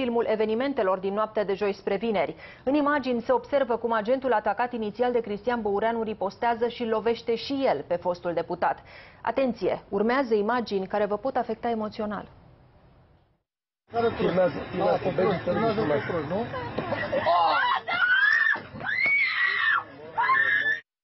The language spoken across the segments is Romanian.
filmul evenimentelor din noaptea de joi spre vineri. În imagini se observă cum agentul atacat inițial de Cristian Băureanu ripostează și lovește și el pe fostul deputat. Atenție, urmează imagini care vă pot afecta emoțional. Filmează, filmează, filmează, nu?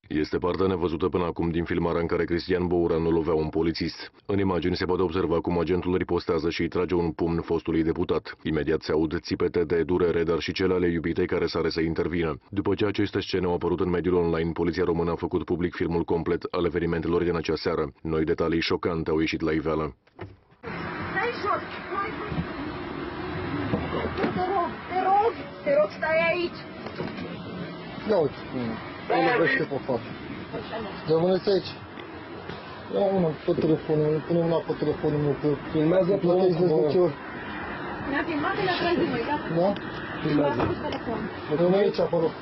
Este partea nevăzută până acum din filmarea în care Cristian Băureanu lovea un polițist. În imagini se poate observa cum agentul ripostează și îi trage un pumn fostului deputat. Imediat se aud țipete de durere, dar și cele ale iubitei care sare să intervină. După ce aceste scene au apărut în mediul online, poliția română a făcut public filmul complet al evenimentelor din acea seară. Noi detalii șocante au ieșit la iveală. Stai jos! Te rog, te rog, te rog, stai aici! Ia uite, îl lovește pe față. Rămâneți aici. Ia unul pe telefonul, pune una pe telefonul meu, pe filmează pe plătești de 10 ori. Ne-a filmat de la trei noi, da? Da? Filmează. telefon. Rămâi aici, pe loc.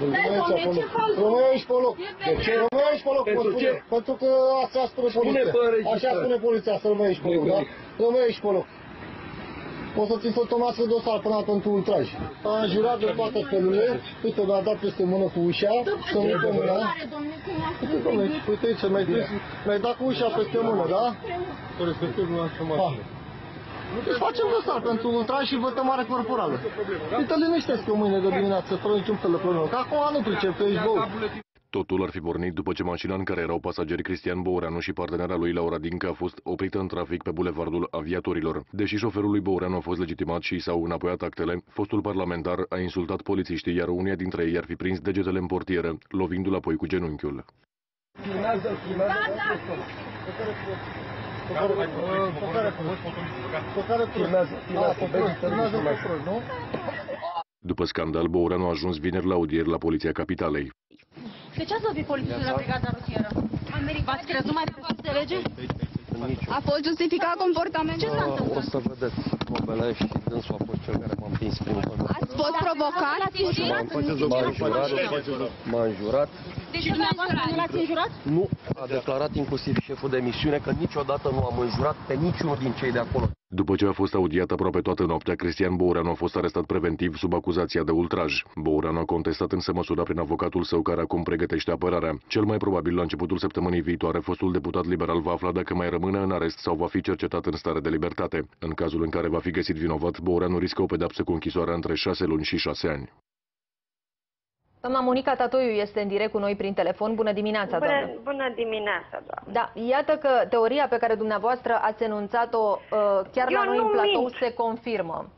Rămâi aici, pe loc. Rămâi aici, pe loc. De ce? Rămâi aici, pe loc, Pentru vă spune. ce? Pentru că așa spune Spune poliția. pe Așa înregistrare. spune poliția, să rămâi aici, pe loc, da? Rămâi aici, pe loc. O să ți se tomească dosar până pentru ultraj. Am jurat de toate felurile. Uite, mi-a dat peste mână cu ușa. Să nu pe mâna. Uite, domnule, uite aici, mi-ai tris- mi-ai dat cu ușa peste mână, da? Respectiv, nu am Deci facem dosar pentru ultraj și vătămare corporală. Uite, liniștesc eu mâine de dimineață, fără niciun fel de problemă. Că acum nu pricep, că ești băut. Totul ar fi pornit după ce mașina în care erau pasageri Cristian Băureanu și partenera lui Laura Dincă a fost oprită în trafic pe bulevardul aviatorilor. Deși șoferul lui Băureanu a fost legitimat și s-au înapoiat actele, fostul parlamentar a insultat polițiștii, iar unia dintre ei ar fi prins degetele în portieră, lovindu-l apoi cu genunchiul. Filmează, filmează. Filmează, filmează, Filmează pe prost, nu? După scandal, Băureanu a ajuns vineri la audieri la Poliția Capitalei. De ce ați lovit polițistul la brigada rutieră? V-ați crezut mai prost de lege? A fost justificat comportamentul? Ce s-a O întâmplat? să vedeți probele și dânsul a fost cel care m-a împins prin pământ. Ați fost provocat? L-ați înjurat? M-a înjurat, m-a înjurat. Deci dumneavoastră nu l-ați înjurat? Nu, a declarat inclusiv șeful de misiune că niciodată nu am înjurat pe niciunul din cei de acolo. După ce a fost audiat aproape toată noaptea, Cristian Băureanu a fost arestat preventiv sub acuzația de ultraj. Băureanu a contestat însă măsura prin avocatul său care acum pregătește apărarea. Cel mai probabil la începutul săptămânii viitoare, fostul deputat liberal va afla dacă mai rămâne în arest sau va fi cercetat în stare de libertate. În cazul în care va fi găsit vinovat, Băureanu riscă o pedapsă cu închisoarea între 6 luni și 6 ani. Doamna Monica Tatoiu este în direct cu noi prin telefon. Bună dimineața, doamnă! Bună, bună dimineața, doamnă. Da, iată că teoria pe care dumneavoastră ați enunțat-o uh, chiar Eu la noi nu în platou mint. se confirmă.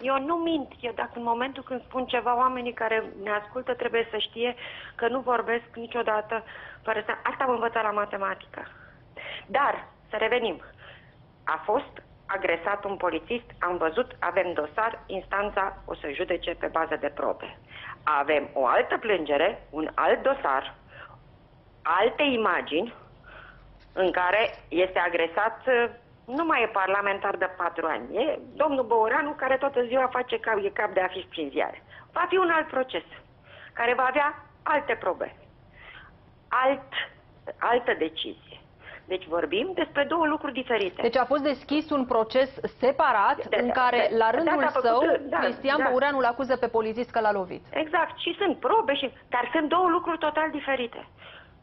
Eu nu mint. Eu dacă în momentul când spun ceva, oamenii care ne ascultă trebuie să știe că nu vorbesc niciodată fără să... Asta am învățat la matematică. Dar, să revenim. A fost agresat un polițist, am văzut, avem dosar, instanța o să judece pe bază de probe. Avem o altă plângere, un alt dosar, alte imagini în care este agresat uh, nu mai e parlamentar de patru ani, e domnul Băureanu care toată ziua face cap, e cap de afiș prin ziare. Va fi un alt proces care va avea alte probe, alt, altă decizie. Deci vorbim despre două lucruri diferite. Deci a fost deschis un proces separat Da, în da, care, da, la da, rândul da, său, făcut, da, Cristian da. Băureanu îl acuză pe polițist că l-a lovit. Exact, și sunt probe, și... dar sunt două lucruri total diferite.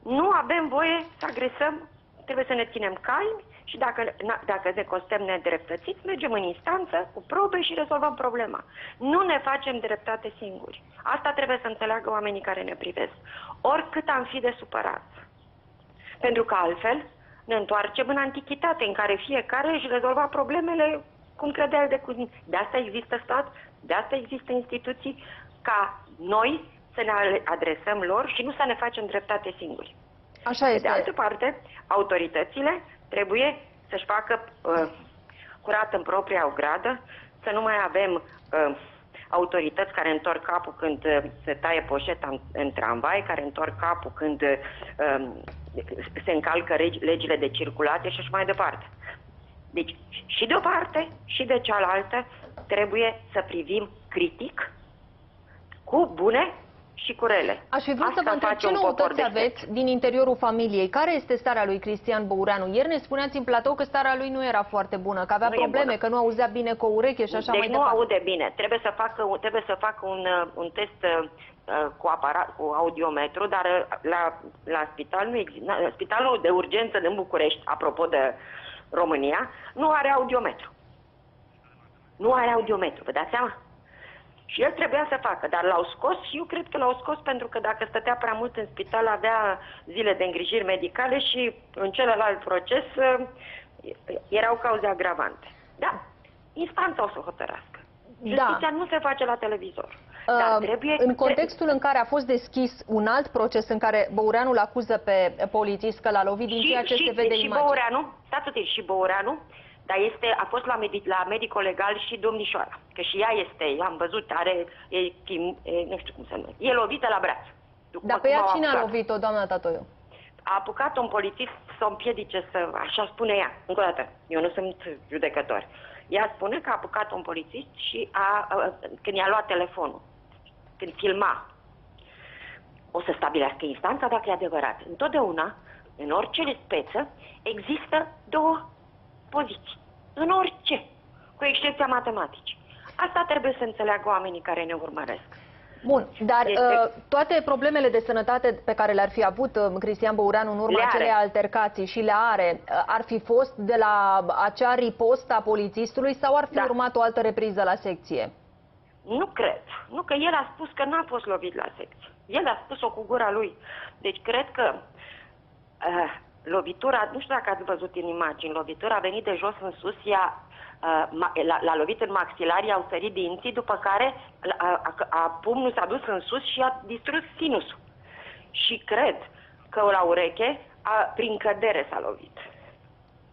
Nu avem voie să agresăm, trebuie să ne ținem calmi și dacă, na, dacă ne costăm nedreptățiți, mergem în instanță cu probe și rezolvăm problema. Nu ne facem dreptate singuri. Asta trebuie să înțeleagă oamenii care ne privesc. Oricât am fi de supărați. Pentru că altfel ne întoarcem în antichitate, în care fiecare își rezolva problemele cum credea el de cuvânt. De asta există stat, de asta există instituții, ca noi să ne adresăm lor și nu să ne facem dreptate singuri. Așa Pe este. de altă parte, autoritățile trebuie să-și facă uh, curat în propria ogradă, să nu mai avem uh, autorități care întorc capul când uh, se taie poșeta în, în tramvai, care întorc capul când uh, se încalcă regi, legile de circulație și așa mai departe. Deci, și de o parte și de cealaltă trebuie să privim critic, cu bune și cu rele. Aș fi vrut Asta să vă întreb face ce un popor noutăți deștept. aveți din interiorul familiei. Care este starea lui Cristian Băureanu? Ieri ne spuneați în platou că starea lui nu era foarte bună, că avea Nu e probleme, bună. că nu auzea bine cu o ureche și așa deci mai nu departe. aude bine. Trebuie să facă, un- trebuie să facă un, uh, un test uh, cu, aparat, cu audiometru, dar uh, la, la spital nu există. na, Spitalul de urgență din București, apropo de România, nu are audiometru. Nu are audiometru, vă dați seama? Și el trebuia să facă, dar l-au scos și eu cred că l-au scos pentru că dacă stătea prea mult în spital avea zile de îngrijiri medicale și în celălalt proces uh, erau cauze agravante. Da, instanța o să hotărască. Justiția nu se face la televizor. Dar Uh, trebuie... în contextul în care a fost deschis un alt proces în care Băureanu îl acuză pe polițist că l-a lovit din ceea ce și, se vede și imagine. Băureanu, stați puțin, și Băureanu, dar este, a fost la, medic, la medico legal și domnișoara, că și ea este, am văzut, are, e, chim, e, nu știu cum se numește, e lovită la braț. După Dar pe cum ea au cine a apucat. lovit-o, doamna Tatoiu? A apucat un polițist să o împiedice să, așa spune ea, încă o dată, eu nu sunt judecător. Ea spune că a apucat un polițist și a, a, când i-a luat telefonul, când filma, o să stabilească instanța dacă e adevărat. Întotdeauna, în orice speță, există două poziții. În orice, cu excepția matematicii. Asta trebuie să înțeleagă oamenii care ne urmăresc. Bun, dar Este- uh, toate problemele de sănătate pe care le-ar fi avut uh, Cristian Băureanu în urma Le are. acelei altercații și le are, uh, ar fi fost de la acea ripostă a polițistului sau ar fi Da. urmat o altă repriză la secție? Nu cred. Nu că el a spus că n-a fost lovit la secție. El a spus-o cu gura lui. Deci cred că uh, lovitura, nu știu dacă ați văzut în imagini, lovitura a venit de jos în sus, ea uh, ma- l-a, l-a lovit în maxilar, i-au sărit dinții, după care a, a, a, pumnul s-a dus în sus și a distrus sinusul. Și cred că la ureche, a, prin cădere s-a lovit.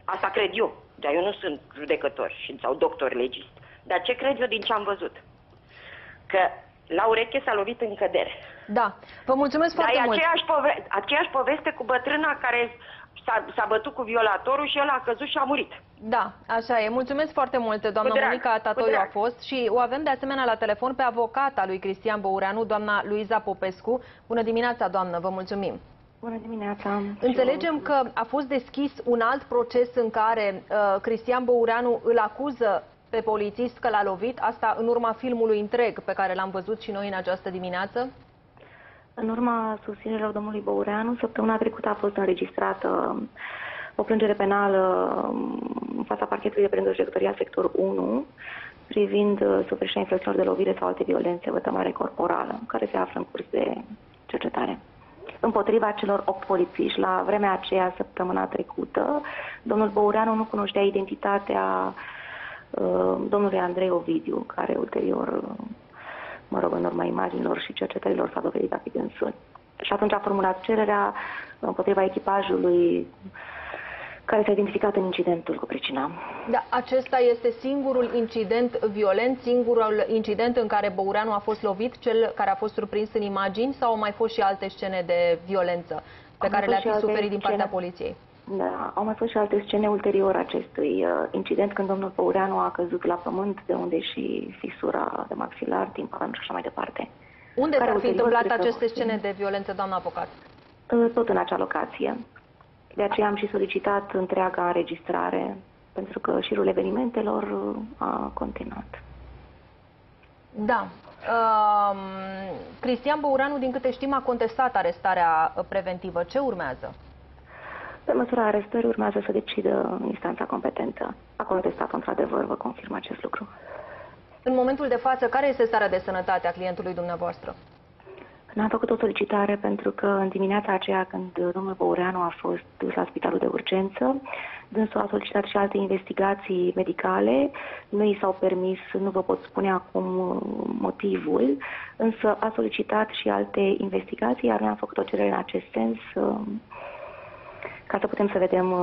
Asta cred eu, dar eu nu sunt judecător și, sau doctor legist. Dar ce cred eu din ce am văzut? Că la ureche s-a lovit în cădere. Da, vă mulțumesc Dar foarte e mult. aceeași, pove- aceeași poveste cu bătrâna care s-a, s-a bătut cu violatorul și el a căzut și a murit. Da, așa e. Mulțumesc foarte mult, doamna Cu drag, Monica cu Tatoiu drag. a fost și o avem de asemenea la telefon pe avocata lui Cristian Băureanu, doamna Luiza Popescu. Bună dimineața, doamnă, vă mulțumim. Bună dimineața! Înțelegem că a fost deschis un alt proces în care uh, Cristian Băureanu îl acuză pe polițist că l-a lovit, asta în urma filmului întreg pe care l-am văzut și noi în această dimineață? În urma susținerilor domnului Băureanu, săptămâna trecută a fost înregistrată o plângere penală în fața parchetului de prenduri judecătorial sector 1 privind uh, suferirea infracțiunilor de lovire sau alte violențe, vătămare corporală, care se află în curs de cercetare. Împotriva celor 8 polițiști, la vremea aceea, săptămâna trecută, domnul Băureanu nu cunoștea identitatea uh, domnului Andrei Ovidiu, care ulterior uh, mă rog, în urma imaginilor și cercetărilor s-a dovedit a fi dânsul. Și atunci a formulat cererea împotriva echipajului care s-a identificat în incidentul cu pricina. Da, acesta este singurul incident violent, singurul incident în care Băureanu a fost lovit, cel care a fost surprins în imagini sau au mai fost și alte scene de violență pe Au mai care le-a fost și fi alte suferit din partea scene. poliției? Da, au mai fost și alte scene ulterior acestui uh, incident când domnul Păureanu a căzut la pământ, de unde și fisura de maxilar, timparan și așa mai departe. Unde Care s-ar fi ulterior întâmplat cred că- aceste scene de violență, doamna avocat? Uh, Tot în acea locație. De aceea am și solicitat întreaga înregistrare, pentru că șirul evenimentelor uh, a continuat. Da. Um, Cristian Băureanu, din câte știm, a contestat arestarea uh, preventivă. Ce urmează? Pe măsura arestării urmează să decidă instanța competentă. A contestat într-adevăr, vă confirm acest lucru. În momentul de față, care este starea de sănătate a clientului dumneavoastră? N-am făcut o solicitare pentru că în dimineața aceea când domnul Băureanu a fost dus la spitalul de urgență, dânsul a solicitat și alte investigații medicale. Nu i s-au permis, nu vă pot spune acum uh, motivul, însă a solicitat și alte investigații, iar noi am făcut o cerere în acest sens uh, ca să putem să vedem uh,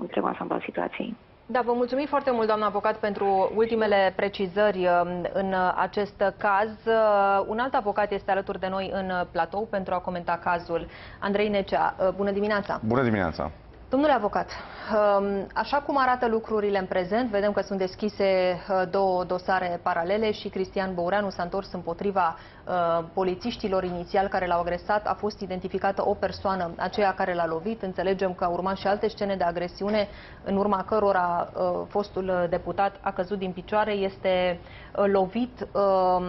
întregul ansamblu al situației. Da, vă mulțumim foarte mult, doamna avocat, pentru ultimele precizări um, în uh, acest caz. Uh, Un alt avocat este alături de noi în uh, platou pentru a comenta cazul. Andrei Necea, uh, bună dimineața! Bună dimineața! Domnule avocat, um, așa cum arată lucrurile în prezent, vedem că sunt deschise uh, două dosare paralele și Cristian Băureanu s-a întors împotriva uh, polițiștilor inițial care l-au agresat. A fost identificată o persoană, aceea care l-a lovit. Înțelegem că au urmat și alte scene de agresiune, în urma cărora uh, fostul deputat a căzut din picioare, este lovit. Um,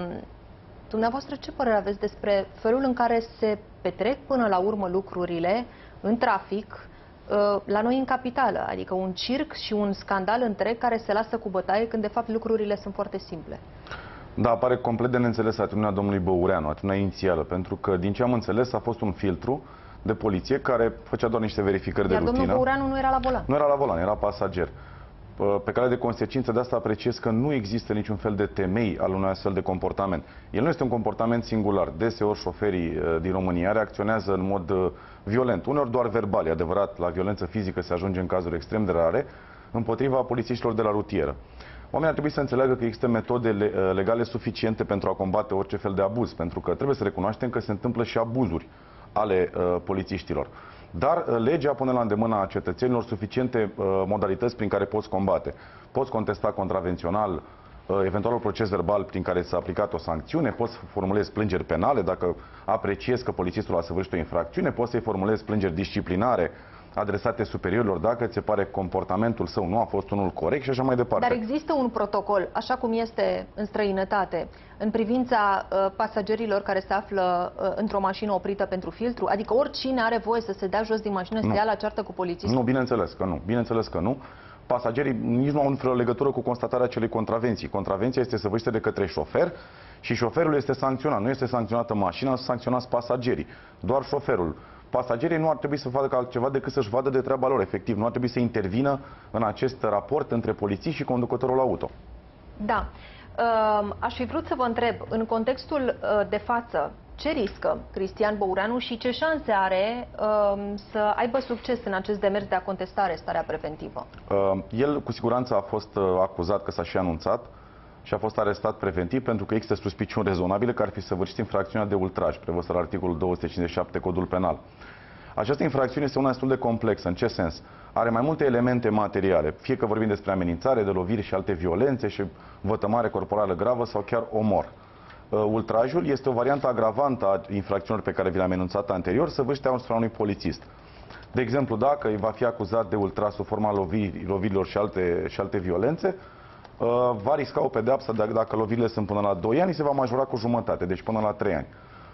dumneavoastră, ce părere aveți despre felul în care se petrec până la urmă lucrurile în trafic, Uh, la noi în capitală, adică un circ și un scandal întreg care se lasă cu bătaie când de fapt lucrurile sunt foarte simple. Da, apare complet de neînțeles atitudinea domnului Băureanu, atitudinea inițială, pentru că din ce am înțeles a fost un filtru de poliție care făcea doar niște verificări Iar de rutină. domnul Băureanu nu era la volan. Nu era la volan, era pasager. Pe care de consecință de asta apreciez că nu există niciun fel de temei al unui astfel de comportament. El nu este un comportament singular. Deseori șoferii uh, din România reacționează în mod uh, violent, uneori doar verbal, e adevărat, la violență fizică se ajunge în cazuri extrem de rare, împotriva polițiștilor de la rutieră. Oamenii ar trebui să înțeleagă că există metode uh, legale suficiente pentru a combate orice fel de abuz, pentru că trebuie să recunoaștem că se întâmplă și abuzuri ale uh, polițiștilor. Dar uh, legea pune la îndemâna cetățenilor suficiente uh, modalități prin care poți combate. Poți contesta contravențional uh, eventualul proces verbal prin care s-a aplicat o sancțiune, poți să formulezi plângeri penale dacă apreciezi că polițistul a săvârșit o infracțiune, poți să-i formulezi plângeri disciplinare adresate superiorilor dacă ți se pare comportamentul său nu a fost unul corect și așa mai departe. Dar există un protocol, așa cum este în străinătate, în privința uh, pasagerilor care se află uh, într-o mașină oprită pentru filtru? Adică oricine are voie să se dea jos din mașină, să ia la ceartă cu polițistul? Nu, bineînțeles că nu. Bineînțeles că nu. Pasagerii nici nu au o legătură cu constatarea acelei contravenții. Contravenția este săvârșită de către șofer și șoferul este sancționat. Nu este sancționată mașina, sunt sancționați pasagerii. Doar șoferul pasagerii nu ar trebui să facă altceva decât să-și vadă de treaba lor, efectiv. Nu ar trebui să intervină în acest raport între polițiști și conducătorul auto. Da. Ehm, aș fi vrut să vă întreb, în contextul uh, de față, ce riscă Cristian Băureanu și ce șanse are ehm, să aibă succes în acest demers de a contesta arestarea preventivă? Ehm, el cu siguranță a fost uh, acuzat că s-a și anunțat și a fost arestat preventiv pentru că există suspiciuni rezonabile că ar fi săvârșit infracțiunea de ultraj, prevăzută la articolul 257 Codul Penal. Această infracțiune este una destul de complexă. În ce sens? Are mai multe elemente materiale, fie că vorbim despre amenințare, de loviri și alte violențe și vătămare corporală gravă sau chiar omor. Uh, ultrajul este o variantă agravantă a infracțiunilor pe care vi le-am enunțat anterior, săvârșitea asupra unui polițist. De exemplu, dacă îi va fi acuzat de ultras sub forma lovirilor și alte, și alte violențe, Uh, va risca o pedeapsă dacă, dacă lovirile sunt până la 2 ani, se va majora cu jumătate, deci până la 3 ani.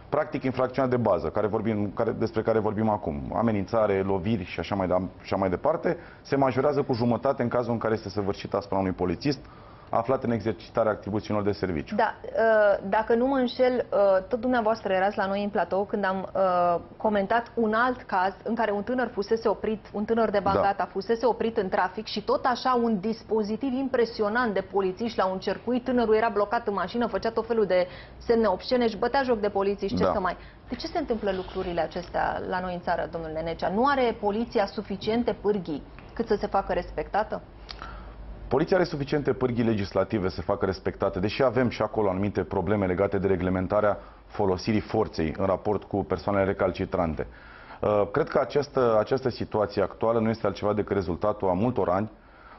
Practic, infracțiunea de bază, care vorbim, care, despre care vorbim acum, amenințare, loviri și așa, mai, de, așa mai departe, se majorează cu jumătate în cazul în care este săvârșit asupra unui polițist aflat în exercitarea atribuțiilor de serviciu. Da, uh, dacă nu mă înșel, uh, tot dumneavoastră erați la noi în platou când am uh, comentat un alt caz în care un tânăr fusese oprit, un tânăr de Bangata da. fusese oprit în trafic și tot așa un dispozitiv impresionant de polițiști la un circuit, tânărul era blocat în mașină, făcea tot felul de semne obscene și bătea joc de polițiști, ce da. să mai... De ce se întâmplă lucrurile acestea la noi în țară, domnule Nenecea? Nu are poliția suficiente pârghii cât să se facă respectată? Poliția are suficiente pârghii legislative să facă respectate, deși avem și acolo anumite probleme legate de reglementarea folosirii forței în raport cu persoanele recalcitrante. Uh, cred că această, această situație actuală nu este altceva decât rezultatul a multor ani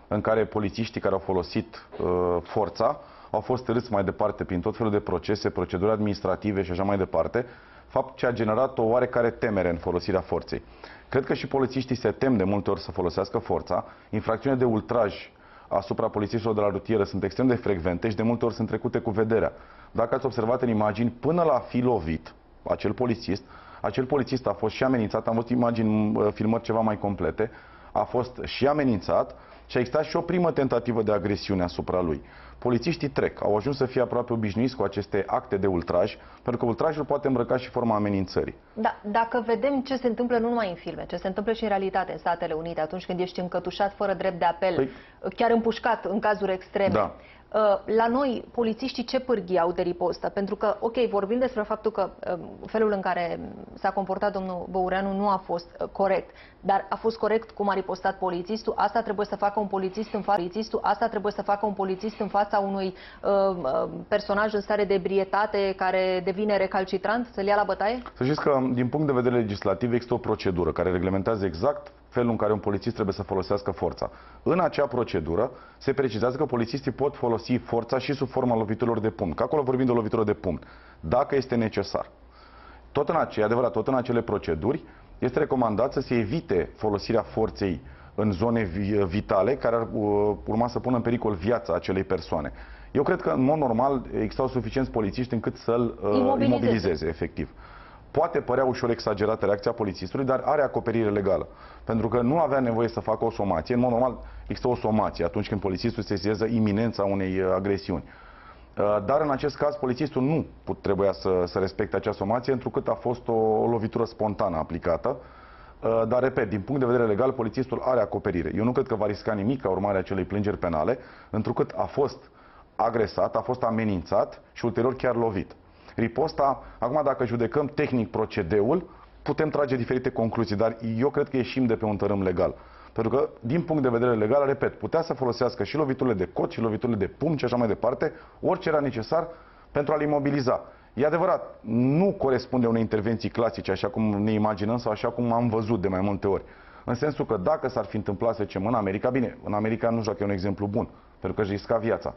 în care polițiștii care au folosit uh, forța au fost râți mai departe prin tot felul de procese, proceduri administrative și așa mai departe, fapt ce a generat o oarecare temere în folosirea forței. Cred că și polițiștii se tem de multe ori să folosească forța. Infracțiunea de ultraj asupra polițiștilor de la rutieră sunt extrem de frecvente și de multe ori sunt trecute cu vederea. Dacă ați observat în imagini, până la fi lovit acel polițist, acel polițist a fost și amenințat, am văzut imagini, filmări ceva mai complete, a fost și amenințat și a existat și o primă tentativă de agresiune asupra lui. Polițiștii trec, au ajuns să fie aproape obișnuiți cu aceste acte de ultraj, pentru că ultrajul poate îmbrăca și forma amenințării. Da, dacă vedem ce se întâmplă nu numai în filme, ce se întâmplă și în realitate în Statele Unite, atunci când ești încătușat fără drept de apel, păi... chiar împușcat în cazuri extreme, da. Uh, la noi, polițiștii ce pârghii au de ripostă? Pentru că, ok, vorbim despre faptul că uh, felul în care s-a comportat domnul Băureanu nu a fost uh, corect, dar a fost corect cum a ripostat polițistul. Asta trebuie să facă un polițist în fața polițistul, asta trebuie să facă un polițist în fața unui uh, personaj în stare de ebrietate care devine recalcitrant, să-l ia la bătaie? Să știți că, din punct de vedere legislativ, există o procedură care reglementează exact felul în care un polițist trebuie să folosească forța. În acea procedură se precizează că polițistii pot folosi forța și sub forma loviturilor de pumn. Că acolo vorbim de lovitură de pumn, dacă este necesar. Tot în acele, adevărat, tot în acele proceduri, este recomandat să se evite folosirea forței în zone vitale care ar uh, urma să pună în pericol viața acelei persoane. Eu cred că, în mod normal, existau suficienți polițiști încât să-l uh, imobilizeze. imobilizeze, efectiv. Poate părea ușor exagerată reacția polițistului, dar are acoperire legală. Pentru că nu avea nevoie să facă o somație. În mod normal, există o somație atunci când polițistul sesizează iminența unei uh, agresiuni. Uh, dar în acest caz, polițistul nu put, trebuia să, să respecte acea somație, întrucât a fost o, o lovitură spontană aplicată. Uh, dar, repet, din punct de vedere legal, polițistul are acoperire. Eu nu cred că va risca nimic ca urmare a acelei plângeri penale, întrucât a fost agresat, a fost amenințat și ulterior chiar lovit. Riposta, acum dacă judecăm tehnic procedeul, putem trage diferite concluzii, dar eu cred că ieșim de pe un tărâm legal. Pentru că, din punct de vedere legal, repet, putea să folosească și loviturile de cot, și loviturile de pumn și așa mai departe, orice era necesar pentru a-l imobiliza. E adevărat, nu corespunde unei intervenții clasice, așa cum ne imaginăm sau așa cum am văzut de mai multe ori. În sensul că dacă s-ar fi întâmplat, să zicem, în America, bine, în America nu știu dacă e un exemplu bun, pentru că își risca viața.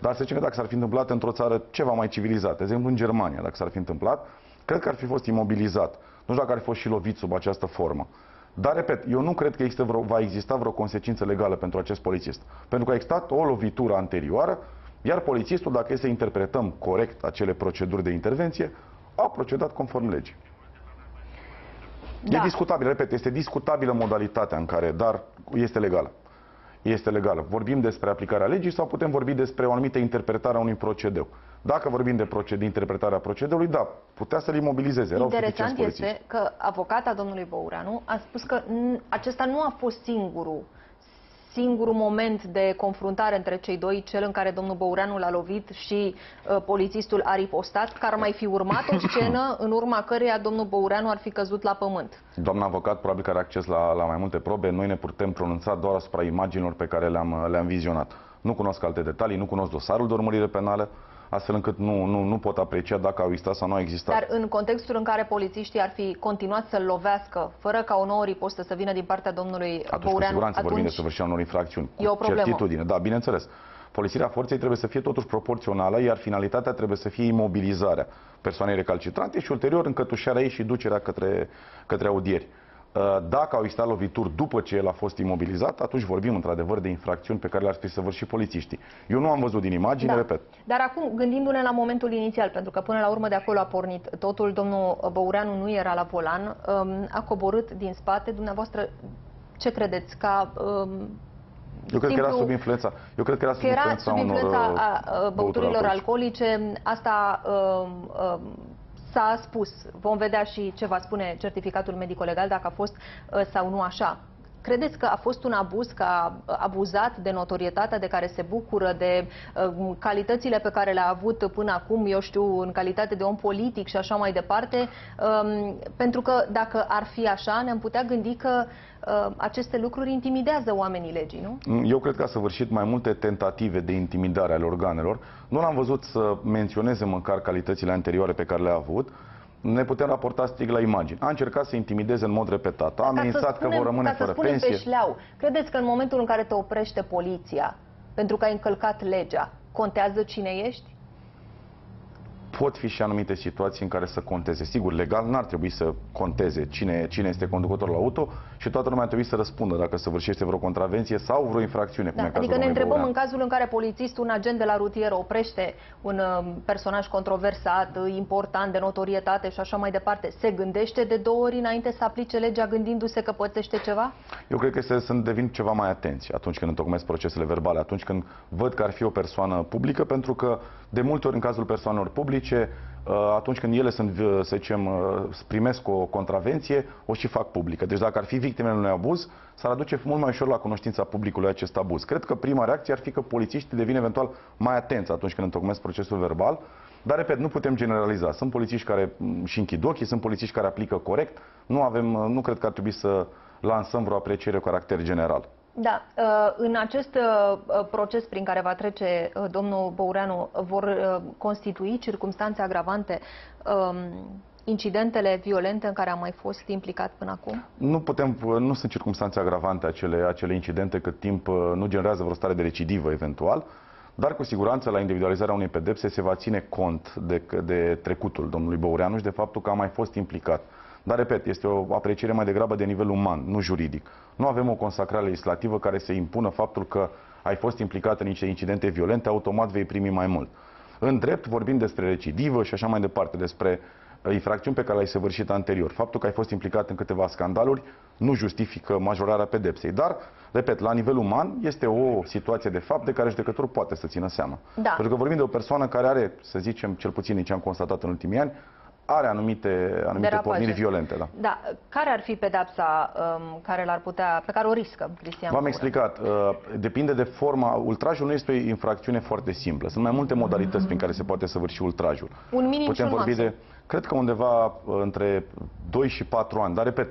Dar să zicem că dacă s-ar fi întâmplat într-o țară ceva mai civilizată, de exemplu în Germania, dacă s-ar fi întâmplat, cred că ar fi fost imobilizat. Nu știu dacă ar fi fost și lovit sub această formă. Dar, repet, eu nu cred că există vreo, va exista vreo consecință legală pentru acest polițist. Pentru că a existat o lovitură anterioară, iar polițistul, dacă este să interpretăm corect acele proceduri de intervenție, a procedat conform legii. Da. E discutabil, repet, este discutabilă modalitatea în care, dar este legală este legală. Vorbim despre aplicarea legii sau putem vorbi despre o anumită interpretare a unui procedeu. Dacă vorbim de, proced, interpretarea procedeului, da, putea să-l imobilizeze. Erau Interesant este că avocata domnului Băureanu a spus că acesta nu a fost singurul singurul moment de confruntare între cei doi, cel în care domnul Băureanu l-a lovit și uh, polițistul a ripostat, că ar mai fi urmat o scenă în urma căreia domnul Băureanu ar fi căzut la pământ. Doamna avocat, probabil că are acces la, la mai multe probe, noi ne putem pronunța doar asupra imaginilor pe care le-am le, -am, vizionat. Nu cunosc alte detalii, nu cunosc dosarul de urmărire penală, astfel încât nu, nu, nu pot aprecia dacă au existat sau nu au existat. Dar în contextul în care polițiștii ar fi continuat să-l lovească, fără ca o nouă ripostă să vină din partea domnului atunci, Băureanu... Cu siguranță atunci vorbim de săvârșirea unor infracțiuni. E o problemă. Certitudine, da, bineînțeles. Folosirea forței trebuie să fie totuși proporțională, iar finalitatea trebuie să fie imobilizarea persoanei recalcitrante și ulterior încătușarea ei și ducerea către, către audieri. Uh, dacă au existat lovituri după ce el a fost imobilizat, atunci vorbim într-adevăr de infracțiuni pe care le-ar fi săvârșit polițiștii. Eu nu am văzut din imagine, da. repet. Dar acum, gândindu-ne la momentul inițial, pentru că până la urmă de acolo a pornit totul, domnul Băureanu nu era la volan, um, a coborât din spate. Dumneavoastră, ce credeți? Ca um, eu cred că era sub influența. Eu cred că era sub, că era influența, sub influența unor, a, a băuturilor alcoolice. Asta um, um, s-a spus, vom vedea și ce va spune certificatul medico-legal dacă a fost uh, sau nu așa. Credeți că a fost un abuz, că a abuzat de notorietatea de care se bucură, de uh, calitățile pe care le-a avut până acum, eu știu, în calitate de om politic și așa mai departe? Um, pentru că dacă ar fi așa, ne-am putea gândi că uh, aceste lucruri intimidează oamenii legii, nu? Eu cred că a săvârșit mai multe tentative de intimidare ale organelor. Nu l-am văzut să menționeze măcar calitățile anterioare pe care le-a avut ne putem raporta strict la imagini. A încercat să intimideze în mod repetat. A amenințat că vor rămâne fără să pensie. Pe șleau, credeți că în momentul în care te oprește poliția pentru că ai încălcat legea, contează cine ești? pot fi și anumite situații în care să conteze. Sigur, legal n-ar trebui să conteze cine, cine este conducătorul auto și toată lumea ar trebui să răspundă dacă săvârșește vreo contravenție sau vreo infracțiune. Da, adică ne întrebăm Băurean. în cazul în care polițistul, un agent de la rutier, oprește un uh, personaj controversat, uh, important, de notorietate și așa mai departe, se gândește de două ori înainte să aplice legea gândindu-se că pățește ceva? Eu cred că să devin ceva mai atenți atunci când întocmesc procesele verbale, atunci când văd că ar fi o persoană publică, pentru că de multe ori în cazul persoanelor publice, uh, atunci când ele sunt, uh, să zicem, uh, primesc o contravenție, o și fac publică. Deci dacă ar fi victimele unui abuz, s-ar aduce mult mai ușor la cunoștința publicului acest abuz. Cred că prima reacție ar fi că polițiștii devin eventual mai atenți atunci când întocmesc procesul verbal, dar, repet, nu putem generaliza. Sunt polițiști care mm, și închid ochii, sunt polițiști care aplică corect. Nu, avem, nu cred că ar trebui să lansăm vreo apreciere cu caracter general. Da, uh, în acest uh, uh, proces prin care va trece domnul Băureanu vor constitui circunstanțe agravante um, incidentele violente în care a mai fost implicat până acum? Nu putem, nu sunt circunstanțe agravante acele, acele incidente cât timp uh, nu generează vreo stare de recidivă eventual, dar cu siguranță la individualizarea unei pedepse se va ține cont de, de trecutul domnului Băureanu și de faptul că a mai fost implicat. Dar, repet, este o apreciere mai degrabă de nivel uman, nu juridic. Nu avem o consacrare legislativă care să impună faptul că ai fost implicat în niște incidente violente, automat vei primi mai mult. În drept vorbim despre recidivă și așa mai departe, despre uh, infracțiuni pe care le-ai săvârșit anterior. Faptul că ai fost implicat în câteva scandaluri nu justifică majorarea pedepsei. Dar, repet, la nivel uman este o situație de fapt de care judecătorul poate să țină seama. Da. Pentru că vorbim de o persoană care are, să zicem, cel puțin din ce am constatat în ultimii ani, are anumite, anumite Derapaje. porniri violente. Da. Da. Care ar fi pedapsa um, care l-ar putea, pe care o riscă Cristian V-am Băureanu? explicat. uh, Depinde de forma. Ultrajul nu este o infracțiune foarte simplă. Sunt mai multe modalități prin care se poate săvârși ultrajul. Un minim și Putem un vorbi maxim. de, cred că undeva uh, între 2 și 4 ani. Dar, repet,